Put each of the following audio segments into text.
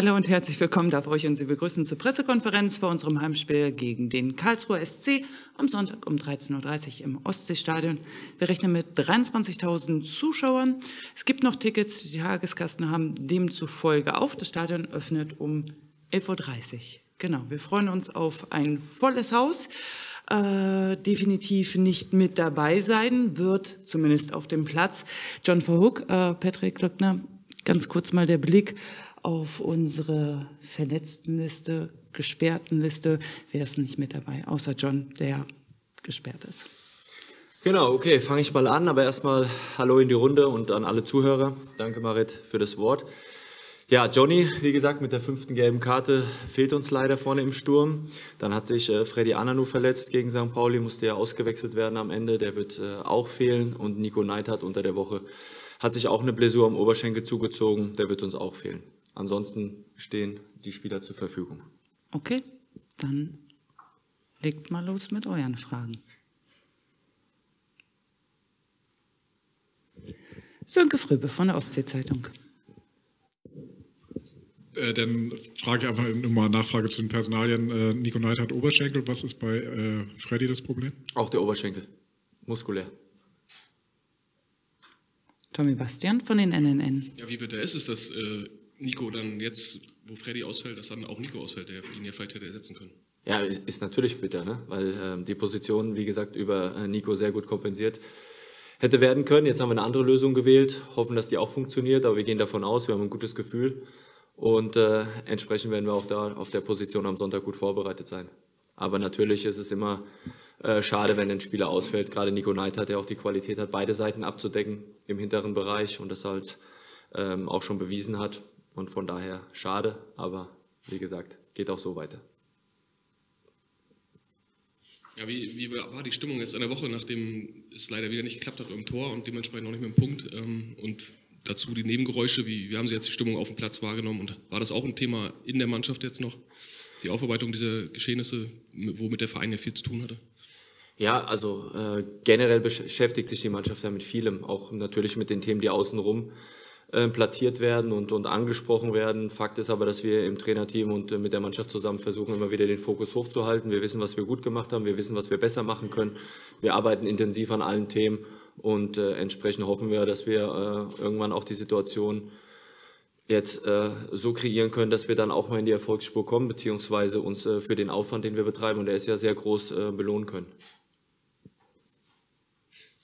Hallo und herzlich willkommen darf euch und Sie begrüßen zur Pressekonferenz vor unserem Heimspiel gegen den Karlsruher SC am Sonntag um 13.30 Uhr im Ostseestadion. Wir rechnen mit 23.000 Zuschauern. Es gibt noch Tickets, die Tageskasten haben demzufolge auf. Das Stadion öffnet um 11.30 Uhr. Genau, wir freuen uns auf ein volles Haus. Äh, definitiv nicht mit dabei sein wird, zumindest auf dem Platz. John Verhoek, äh, Patrick Glöckner, ganz kurz mal der Blick auf unsere Verletztenliste, Gesperrtenliste. Wer ist nicht mit dabei, außer John, der gesperrt ist? Genau, okay, fange ich mal an, aber erstmal Hallo in die Runde und an alle Zuhörer. Danke, Marit, für das Wort. Ja, Johnny, wie gesagt, mit der fünften gelben Karte fehlt uns leider vorne im Sturm. Dann hat sich äh, Freddy Ananu verletzt gegen St. Pauli, musste ja ausgewechselt werden am Ende. Der wird äh, auch fehlen. Und Nico Neidhardt unter der Woche hat sich auch eine Blessur am Oberschenkel zugezogen. Der wird uns auch fehlen. Ansonsten stehen die Spieler zur Verfügung. Okay, dann legt mal los mit euren Fragen. Sönke Fröbe von der Ostsee-Zeitung. Äh, dann frage ich einfach nochmal Nachfrage zu den Personalien. Äh, Nico Neid hat Oberschenkel. Was ist bei äh, Freddy das Problem? Auch der Oberschenkel. Muskulär. Tommy Bastian von den NNN. Ja, wie bitter ist es, dass äh, Nico dann jetzt, wo Freddy ausfällt, dass dann auch Nico ausfällt, der ihn ja vielleicht hätte ersetzen können. Ja, ist natürlich bitter, ne? weil ähm, die Position, wie gesagt, über äh, Nico sehr gut kompensiert hätte werden können. Jetzt haben wir eine andere Lösung gewählt, hoffen, dass die auch funktioniert, aber wir gehen davon aus, wir haben ein gutes Gefühl und äh, entsprechend werden wir auch da auf der Position am Sonntag gut vorbereitet sein. Aber natürlich ist es immer äh, schade, wenn ein Spieler ausfällt. Gerade Nico Neid hat ja auch die Qualität hat, beide Seiten abzudecken im hinteren Bereich und das halt ähm, auch schon bewiesen hat. Und von daher schade, aber wie gesagt, geht auch so weiter. Ja, wie, wie war die Stimmung jetzt in der Woche, nachdem es leider wieder nicht geklappt hat im Tor und dementsprechend auch nicht mit dem Punkt? Ähm, und dazu die Nebengeräusche, wie, wie haben Sie jetzt die Stimmung auf dem Platz wahrgenommen? Und war das auch ein Thema in der Mannschaft jetzt noch? Die Aufarbeitung dieser Geschehnisse, womit der Verein ja viel zu tun hatte? Ja, also äh, generell beschäftigt sich die Mannschaft ja mit vielem, auch natürlich mit den Themen, die außenrum äh, platziert werden und, und angesprochen werden. Fakt ist aber, dass wir im Trainerteam und äh, mit der Mannschaft zusammen versuchen, immer wieder den Fokus hochzuhalten. Wir wissen, was wir gut gemacht haben, wir wissen, was wir besser machen können. Wir arbeiten intensiv an allen Themen und äh, entsprechend hoffen wir, dass wir äh, irgendwann auch die Situation jetzt äh, so kreieren können, dass wir dann auch mal in die Erfolgsspur kommen, beziehungsweise uns äh, für den Aufwand, den wir betreiben, und der ist ja sehr groß, äh, belohnen können.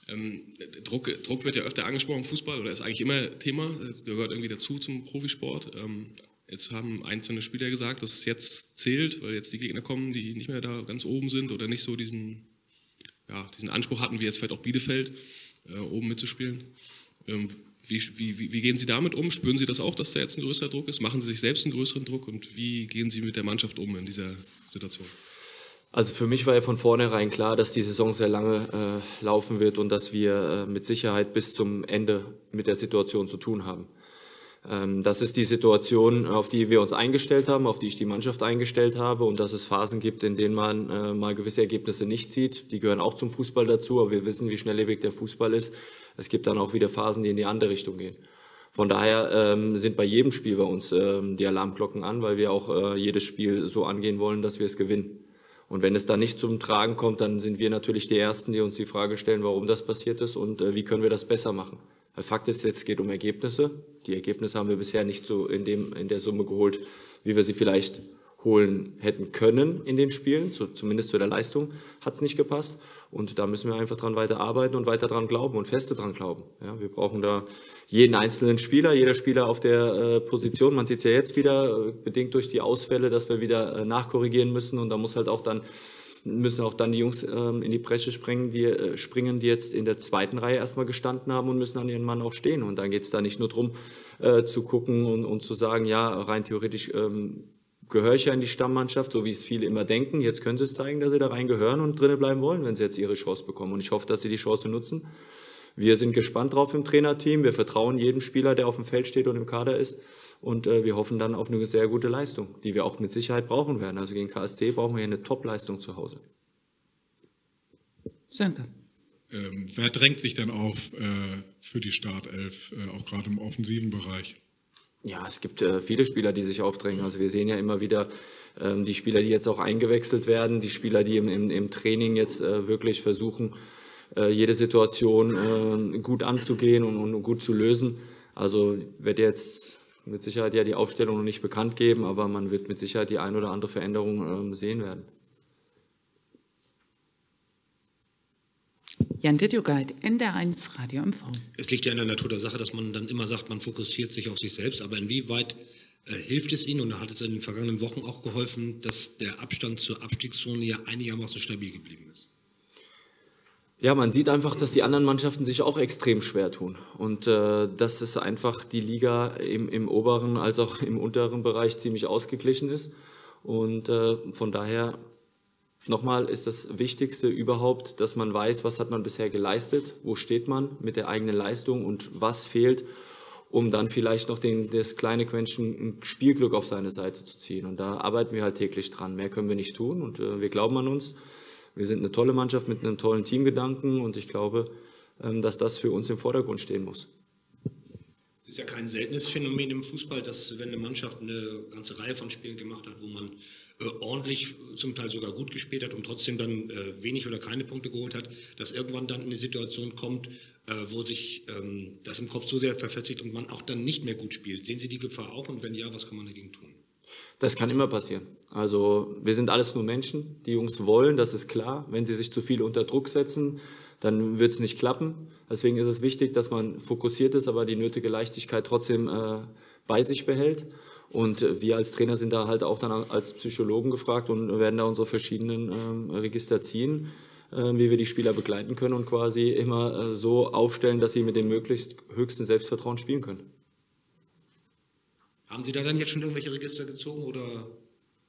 Ähm, Druck, Druck wird ja öfter angesprochen im Fußball oder ist eigentlich immer Thema, das gehört irgendwie dazu zum Profisport. Ähm, jetzt haben einzelne Spieler gesagt, dass es jetzt zählt, weil jetzt die Gegner kommen, die nicht mehr da ganz oben sind oder nicht so diesen, ja, diesen Anspruch hatten, wie jetzt vielleicht auch Bielefeld, äh, oben mitzuspielen. Ähm, wie, wie, wie, gehen Sie damit um? Spüren Sie das auch, dass da jetzt ein größerer Druck ist? Machen Sie sich selbst einen größeren Druck und wie gehen Sie mit der Mannschaft um in dieser Situation? Also für mich war ja von vornherein klar, dass die Saison sehr lange äh, laufen wird und dass wir äh, mit Sicherheit bis zum Ende mit der Situation zu tun haben. Ähm, das ist die Situation, auf die wir uns eingestellt haben, auf die ich die Mannschaft eingestellt habe und dass es Phasen gibt, in denen man äh, mal gewisse Ergebnisse nicht sieht. Die gehören auch zum Fußball dazu, aber wir wissen, wie schnelllebig der Fußball ist. Es gibt dann auch wieder Phasen, die in die andere Richtung gehen. Von daher ähm, sind bei jedem Spiel bei uns ähm, die Alarmglocken an, weil wir auch äh, jedes Spiel so angehen wollen, dass wir es gewinnen. Und wenn es da nicht zum Tragen kommt, dann sind wir natürlich die Ersten, die uns die Frage stellen, warum das passiert ist und äh, wie können wir das besser machen. Fakt ist, jetzt geht um Ergebnisse. Die Ergebnisse haben wir bisher nicht so in, dem, in der Summe geholt, wie wir sie vielleicht holen hätten können in den Spielen, zu, zumindest zu der Leistung hat es nicht gepasst. Und da müssen wir einfach dran weiter arbeiten und weiter dran glauben und feste dran glauben. Ja, wir brauchen da jeden einzelnen Spieler, jeder Spieler auf der äh, Position. Man sieht es ja jetzt wieder, äh, bedingt durch die Ausfälle, dass wir wieder äh, nachkorrigieren müssen. Und da muss halt auch dann müssen auch dann die Jungs ähm, in die Bresche springen die, äh, springen, die jetzt in der zweiten Reihe erstmal gestanden haben und müssen an ihren Mann auch stehen. Und dann geht es da nicht nur drum äh, zu gucken und, und zu sagen, ja, rein theoretisch ähm, gehöre ich ja in die Stammmannschaft, so wie es viele immer denken. Jetzt können sie es zeigen, dass sie da rein gehören und drinnen bleiben wollen, wenn sie jetzt ihre Chance bekommen. Und ich hoffe, dass sie die Chance nutzen. Wir sind gespannt drauf im Trainerteam. Wir vertrauen jedem Spieler, der auf dem Feld steht und im Kader ist. Und äh, wir hoffen dann auf eine sehr gute Leistung, die wir auch mit Sicherheit brauchen werden. Also gegen KSC brauchen wir hier eine Top-Leistung zu Hause. Sönke. Ähm, wer drängt sich denn auf äh, für die Startelf, äh, auch gerade im offensiven Bereich? Ja, es gibt äh, viele Spieler, die sich aufdrängen. Also wir sehen ja immer wieder ähm, die Spieler, die jetzt auch eingewechselt werden, die Spieler, die im, im, im Training jetzt äh, wirklich versuchen, äh, jede Situation äh, gut anzugehen und, und gut zu lösen. Also wird jetzt mit Sicherheit ja die Aufstellung noch nicht bekannt geben, aber man wird mit Sicherheit die ein oder andere Veränderung ähm, sehen werden. Jan Guide, NDR1 Radio MV. Es liegt ja in der Natur der Sache, dass man dann immer sagt, man fokussiert sich auf sich selbst, aber inwieweit äh, hilft es Ihnen, und da hat es in den vergangenen Wochen auch geholfen, dass der Abstand zur Abstiegszone ja einigermaßen stabil geblieben ist? Ja, man sieht einfach, dass die anderen Mannschaften sich auch extrem schwer tun. Und äh, dass es einfach die Liga im, im oberen als auch im unteren Bereich ziemlich ausgeglichen ist. Und äh, von daher nochmal ist das Wichtigste überhaupt, dass man weiß, was hat man bisher geleistet, wo steht man mit der eigenen Leistung und was fehlt, um dann vielleicht noch den, das kleine Quäntchen Spielglück auf seine Seite zu ziehen. Und da arbeiten wir halt täglich dran. Mehr können wir nicht tun und äh, wir glauben an uns. Wir sind eine tolle Mannschaft mit einem tollen Teamgedanken und ich glaube, ähm, dass das für uns im Vordergrund stehen muss. Es ist ja kein seltenes Phänomen im Fußball, dass wenn eine Mannschaft eine ganze Reihe von Spielen gemacht hat, wo man ordentlich, zum Teil sogar gut gespielt hat und trotzdem dann äh, wenig oder keine Punkte geholt hat, dass irgendwann dann eine Situation kommt, äh, wo sich ähm, das im Kopf so sehr verfestigt und man auch dann nicht mehr gut spielt. Sehen Sie die Gefahr auch und wenn ja, was kann man dagegen tun? Das kann immer passieren. Also wir sind alles nur Menschen. Die Jungs wollen, das ist klar. Wenn sie sich zu viel unter Druck setzen, dann wird es nicht klappen. Deswegen ist es wichtig, dass man fokussiert ist, aber die nötige Leichtigkeit trotzdem äh, bei sich behält. Und äh, wir als Trainer sind da halt auch dann als Psychologen gefragt und werden da unsere verschiedenen ähm, Register ziehen, äh, wie wir die Spieler begleiten können und quasi immer äh, so aufstellen, dass sie mit dem möglichst höchsten Selbstvertrauen spielen können. Haben Sie da dann jetzt schon irgendwelche Register gezogen oder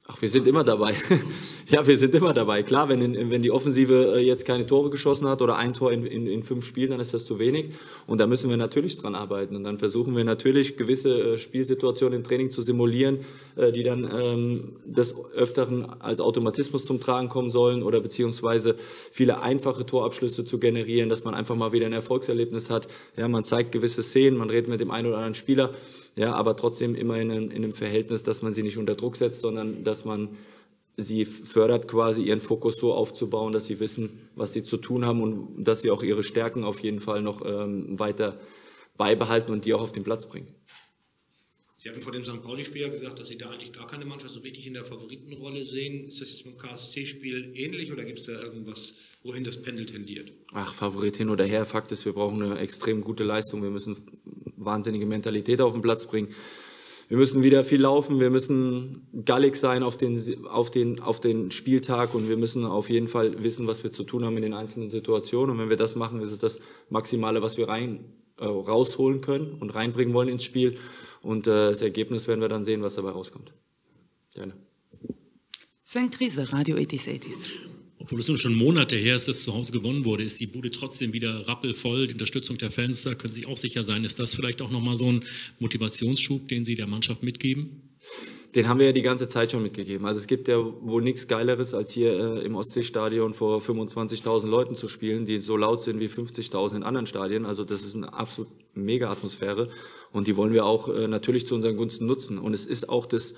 Ach, wir sind immer dabei. ja, wir sind immer dabei. Klar, wenn, wenn die Offensive äh, jetzt keine Tore geschossen hat oder ein Tor in, in, in fünf Spielen, dann ist das zu wenig. Und da müssen wir natürlich dran arbeiten. Und dann versuchen wir natürlich gewisse äh, Spielsituationen im Training zu simulieren, äh, die dann ähm, des Öfteren als Automatismus zum Tragen kommen sollen oder beziehungsweise viele einfache Torabschlüsse zu generieren, dass man einfach mal wieder ein Erfolgserlebnis hat. Ja, man zeigt gewisse Szenen, man redet mit dem einen oder anderen Spieler ja, aber trotzdem immer in, in einem Verhältnis, dass man sie nicht unter Druck setzt, sondern dass man sie fördert, quasi ihren Fokus so aufzubauen, dass sie wissen, was sie zu tun haben und dass sie auch ihre Stärken auf jeden Fall noch ähm, weiter beibehalten und die auch auf den Platz bringen. Sie hatten vor dem St. Pauli-Spieler gesagt, dass Sie da eigentlich gar keine Mannschaft so richtig in der Favoritenrolle sehen. Ist das jetzt beim KSC-Spiel ähnlich oder gibt es da irgendwas, wohin das Pendel tendiert? Ach, Favorit hin oder her. Fakt ist, wir brauchen eine extrem gute Leistung. Wir müssen wahnsinnige Mentalität auf den Platz bringen. Wir müssen wieder viel laufen, wir müssen gallig sein auf den, auf, den, auf den Spieltag und wir müssen auf jeden Fall wissen, was wir zu tun haben in den einzelnen Situationen. Und wenn wir das machen, ist es das Maximale, was wir rein, äh, rausholen können und reinbringen wollen ins Spiel. Und äh, das Ergebnis werden wir dann sehen, was dabei rauskommt. Gerne. Sven Krise, Radio 80 80s. Obwohl es nun schon Monate her ist, dass zu Hause gewonnen wurde, ist die Bude trotzdem wieder rappelvoll. Die Unterstützung der Fans, da können Sie auch sicher sein. Ist das vielleicht auch nochmal so ein Motivationsschub, den Sie der Mannschaft mitgeben? Den haben wir ja die ganze Zeit schon mitgegeben. Also es gibt ja wohl nichts Geileres, als hier äh, im Ostseestadion vor 25.000 Leuten zu spielen, die so laut sind wie 50.000 in anderen Stadien. Also das ist eine absolut mega Atmosphäre und die wollen wir auch äh, natürlich zu unseren Gunsten nutzen. Und es ist auch das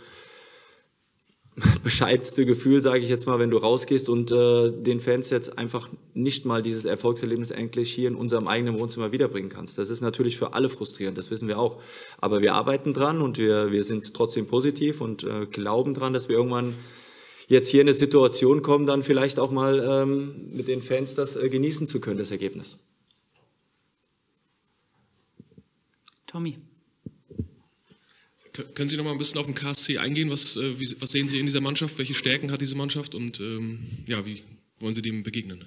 bescheidenste Gefühl, sage ich jetzt mal, wenn du rausgehst und äh, den Fans jetzt einfach nicht mal dieses Erfolgserlebnis eigentlich hier in unserem eigenen Wohnzimmer wiederbringen kannst. Das ist natürlich für alle frustrierend, das wissen wir auch. Aber wir arbeiten dran und wir, wir sind trotzdem positiv und äh, glauben dran, dass wir irgendwann jetzt hier in eine Situation kommen, dann vielleicht auch mal ähm, mit den Fans das äh, genießen zu können, das Ergebnis. Tommy. Können Sie noch mal ein bisschen auf den KSC eingehen? Was, äh, was sehen Sie in dieser Mannschaft? Welche Stärken hat diese Mannschaft und ähm, ja, wie wollen Sie dem begegnen?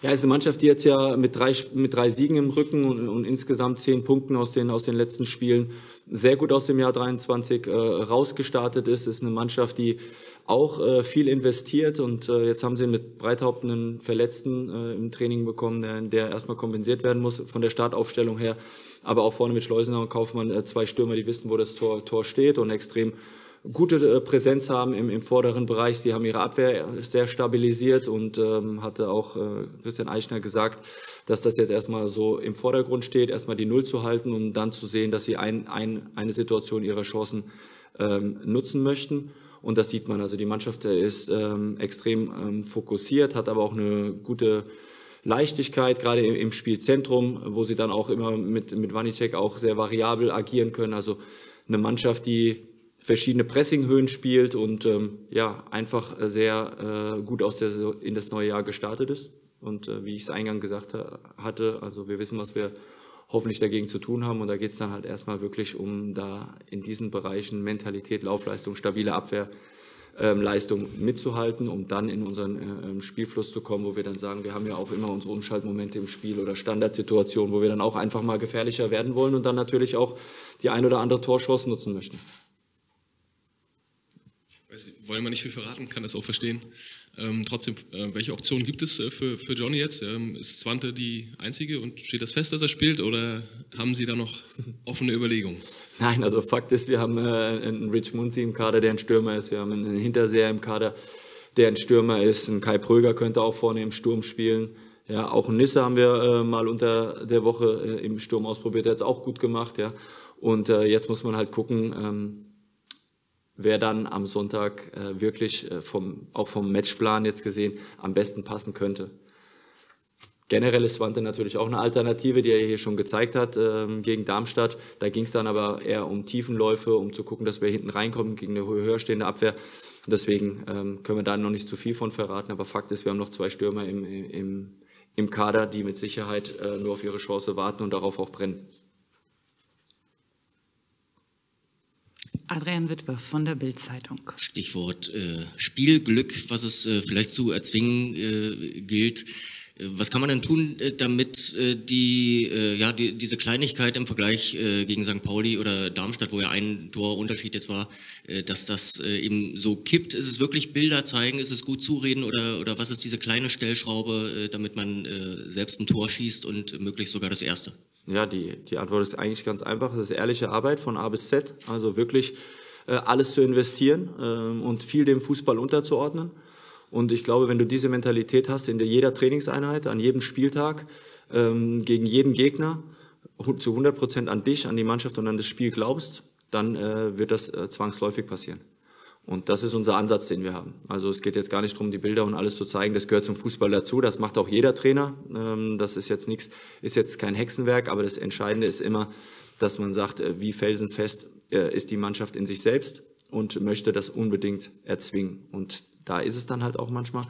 Ja, ist eine Mannschaft, die jetzt ja mit drei, mit drei Siegen im Rücken und, und insgesamt zehn Punkten aus den, aus den letzten Spielen sehr gut aus dem Jahr 23 äh, rausgestartet ist. Ist eine Mannschaft, die auch äh, viel investiert und äh, jetzt haben sie mit Breithaupt einen Verletzten äh, im Training bekommen, der, der erstmal kompensiert werden muss von der Startaufstellung her. Aber auch vorne mit Schleusener und Kaufmann äh, zwei Stürmer, die wissen, wo das Tor, Tor steht und extrem gute äh, Präsenz haben im, im vorderen Bereich. Sie haben ihre Abwehr sehr stabilisiert und ähm, hatte auch äh, Christian Eichner gesagt, dass das jetzt erstmal so im Vordergrund steht, erstmal die Null zu halten und dann zu sehen, dass sie ein, ein, eine Situation ihrer Chancen ähm, nutzen möchten. Und das sieht man. Also die Mannschaft ist ähm, extrem ähm, fokussiert, hat aber auch eine gute Leichtigkeit, gerade im, im Spielzentrum, wo sie dann auch immer mit, mit Wanicek auch sehr variabel agieren können. Also eine Mannschaft, die verschiedene Pressinghöhen spielt und ähm, ja, einfach sehr äh, gut aus der, in das neue Jahr gestartet ist. Und äh, wie ich es eingangs gesagt ha hatte, also wir wissen, was wir hoffentlich dagegen zu tun haben. Und da geht es dann halt erstmal wirklich um da in diesen Bereichen Mentalität, Laufleistung, stabile Abwehr, ähm, Leistung mitzuhalten, um dann in unseren äh, ähm, Spielfluss zu kommen, wo wir dann sagen, wir haben ja auch immer unsere Umschaltmomente im Spiel oder Standardsituationen, wo wir dann auch einfach mal gefährlicher werden wollen und dann natürlich auch die ein oder andere Torchance nutzen möchten wollen wir nicht viel verraten, kann das auch verstehen. Ähm, trotzdem, äh, welche Optionen gibt es äh, für, für Johnny jetzt? Ähm, ist Zwante die einzige und steht das fest, dass er spielt oder haben Sie da noch offene Überlegungen? Nein, also Fakt ist, wir haben äh, einen Rich Munzi im Kader, der ein Stürmer ist. Wir haben einen Hinterseher im Kader, der ein Stürmer ist. Ein Kai Pröger könnte auch vorne im Sturm spielen. Ja, auch ein Nisse haben wir äh, mal unter der Woche äh, im Sturm ausprobiert, der hat es auch gut gemacht. Ja. Und äh, jetzt muss man halt gucken, ähm, wer dann am Sonntag äh, wirklich äh, vom, auch vom Matchplan jetzt gesehen am besten passen könnte. Generell ist Swante natürlich auch eine Alternative, die er hier schon gezeigt hat ähm, gegen Darmstadt. Da ging es dann aber eher um Tiefenläufe, um zu gucken, dass wir hinten reinkommen gegen eine höher stehende Abwehr. Deswegen ähm, können wir da noch nicht zu viel von verraten. Aber Fakt ist, wir haben noch zwei Stürmer im, im, im Kader, die mit Sicherheit äh, nur auf ihre Chance warten und darauf auch brennen. Adrian Witwer von der Bild-Zeitung. Stichwort äh, Spielglück, was es äh, vielleicht zu erzwingen äh, gilt. Äh, was kann man denn tun, äh, damit äh, die, ja, die, diese Kleinigkeit im Vergleich gegen St. Pauli oder Darmstadt, wo ja ein Torunterschied jetzt war, dass das eben so kippt? Ist es wirklich Bilder zeigen? Ist es gut zureden oder, oder was ist diese kleine Stellschraube, damit man selbst ein Tor schießt und möglichst sogar das erste? Ja, die, die Antwort ist eigentlich ganz einfach. Es ist ehrliche Arbeit von A bis Z. Also wirklich äh, alles zu investieren äh, und viel dem Fußball unterzuordnen. Und ich glaube, wenn du diese Mentalität hast in jeder Trainingseinheit, an jedem Spieltag, ähm, gegen jeden Gegner, zu 100 Prozent an dich, an die Mannschaft und an das Spiel glaubst, dann äh, wird das äh, zwangsläufig passieren. Und das ist unser Ansatz, den wir haben. Also es geht jetzt gar nicht darum, die Bilder und alles zu zeigen. Das gehört zum Fußball dazu. Das macht auch jeder Trainer. Ähm, das ist jetzt nichts, ist jetzt kein Hexenwerk, aber das Entscheidende ist immer, dass man sagt, äh, wie felsenfest äh, ist die Mannschaft in sich selbst und möchte das unbedingt erzwingen. Und da ist es dann halt auch manchmal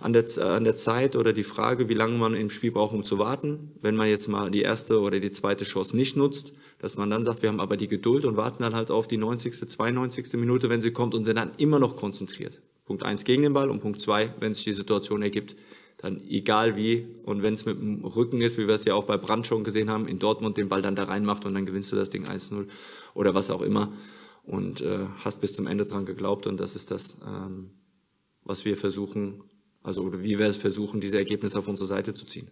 an der, an der Zeit oder die Frage, wie lange man im Spiel braucht, um zu warten. Wenn man jetzt mal die erste oder die zweite Chance nicht nutzt, dass man dann sagt, wir haben aber die Geduld und warten dann halt auf die 90., 92. Minute, wenn sie kommt und sind dann immer noch konzentriert. Punkt eins gegen den Ball und Punkt zwei, wenn sich die Situation ergibt, dann egal wie und wenn es mit dem Rücken ist, wie wir es ja auch bei Brand schon gesehen haben, in Dortmund den Ball dann da reinmacht und dann gewinnst du das Ding 1-0 oder was auch immer und äh, hast bis zum Ende dran geglaubt und das ist das, ähm, was wir versuchen, also oder wie wir versuchen, diese Ergebnisse auf unsere Seite zu ziehen.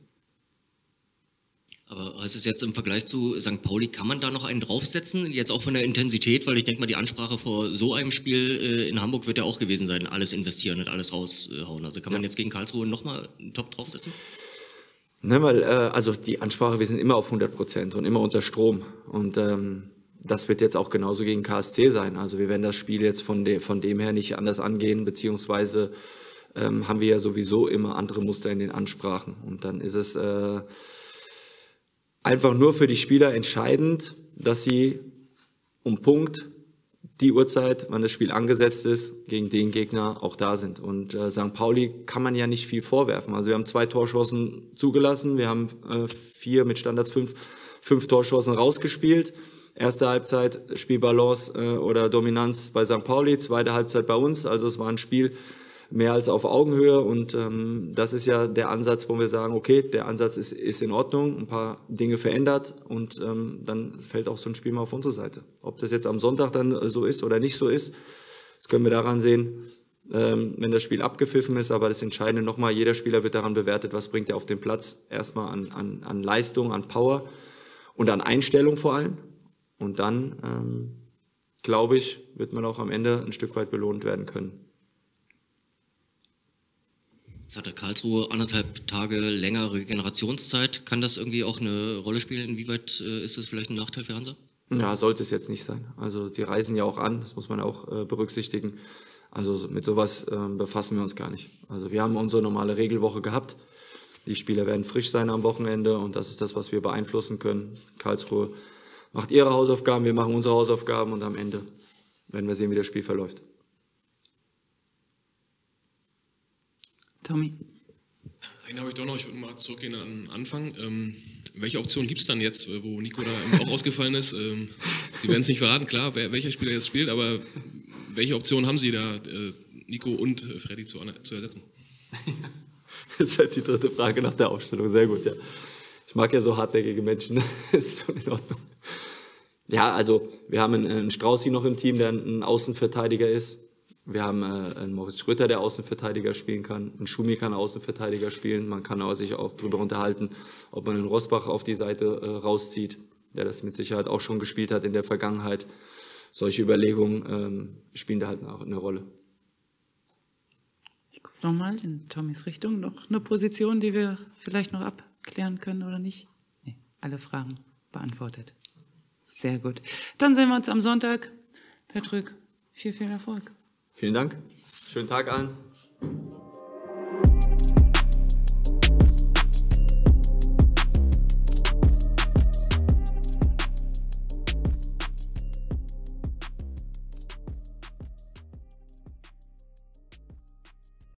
Aber heißt es jetzt im Vergleich zu St. Pauli, kann man da noch einen draufsetzen? Jetzt auch von der Intensität, weil ich denke mal, die Ansprache vor so einem Spiel äh, in Hamburg wird ja auch gewesen sein, alles investieren und alles raushauen. Also kann man jetzt gegen Karlsruhe nochmal einen Top draufsetzen? Ne, weil, äh, also die Ansprache, wir sind immer auf 100 Prozent und immer unter Strom. Und ähm, das wird jetzt auch genauso gegen KSC sein. Also wir werden das Spiel jetzt von, de von dem her nicht anders angehen, beziehungsweise ähm, haben wir ja sowieso immer andere Muster in den Ansprachen. Und dann ist es... Äh, einfach nur für die Spieler entscheidend, dass sie um Punkt die Uhrzeit, wann das Spiel angesetzt ist, gegen den Gegner auch da sind. Und äh, St. Pauli kann man ja nicht viel vorwerfen. Also wir haben zwei Torschancen zugelassen, wir haben äh, vier mit Standards fünf, fünf Torschancen rausgespielt. Erste Halbzeit Spielbalance äh, oder Dominanz bei St. Pauli, zweite Halbzeit bei uns. Also es war ein Spiel, mehr als auf Augenhöhe. Und ähm, das ist ja der Ansatz, wo wir sagen, okay, der Ansatz ist, ist in Ordnung, ein paar Dinge verändert und ähm, dann fällt auch so ein Spiel mal auf unsere Seite. Ob das jetzt am Sonntag dann so ist oder nicht so ist, das können wir daran sehen, ähm, wenn das Spiel abgepfiffen ist. Aber das Entscheidende nochmal, jeder Spieler wird daran bewertet, was bringt er auf den Platz. Erstmal an, an, an Leistung, an Power und an Einstellung vor allem. Und dann ähm, glaube ich, wird man auch am Ende ein Stück weit belohnt werden können. Jetzt hatte Karlsruhe anderthalb Tage längere Regenerationszeit. Kann das irgendwie auch eine Rolle spielen? Inwieweit äh, ist das vielleicht ein Nachteil für Hansa? Ja, sollte es jetzt nicht sein. Also sie reisen ja auch an, das muss man auch äh, berücksichtigen. Also mit sowas äh, befassen wir uns gar nicht. Also wir haben unsere normale Regelwoche gehabt. Die Spieler werden frisch sein am Wochenende und das ist das, was wir beeinflussen können. Karlsruhe macht ihre Hausaufgaben, wir machen unsere Hausaufgaben und am Ende werden wir sehen, wie das Spiel verläuft. Tommy. Einen habe ich doch noch, ich würde mal zurückgehen an den Anfang. Ähm, welche Option gibt es dann jetzt, äh, wo Nico da auch ausgefallen ist? Ähm, Sie werden es nicht verraten, klar, wer, welcher Spieler jetzt spielt, aber welche Option haben Sie da, äh, Nico und äh, Freddy zu, zu ersetzen? Das war jetzt die dritte Frage nach der Ausstellung. Sehr gut, ja. Ich mag ja so hartnäckige Menschen. Das ist schon in Ordnung. Ja, also wir haben einen, einen Strauß hier noch im Team, der ein Außenverteidiger ist. Wir haben äh, einen Moritz Schröter, der Außenverteidiger spielen kann. Ein Schumi kann Außenverteidiger spielen. Man kann aber sich auch darüber unterhalten, ob man einen Rosbach auf die Seite äh, rauszieht, der das mit Sicherheit auch schon gespielt hat in der Vergangenheit. Solche Überlegungen ähm, spielen da halt auch eine Rolle. Ich gucke nochmal in Tommys Richtung. Noch eine Position, die wir vielleicht noch abklären können oder nicht? Nee, alle Fragen beantwortet. Sehr gut. Dann sehen wir uns am Sonntag. Patrick, viel, viel Erfolg. Vielen Dank. Schönen Tag allen.